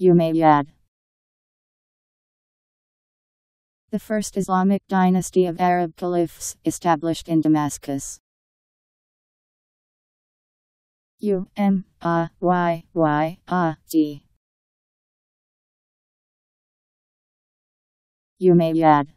Umayyad The first Islamic dynasty of Arab caliphs, established in Damascus. U M A Y Y A D. Umayyad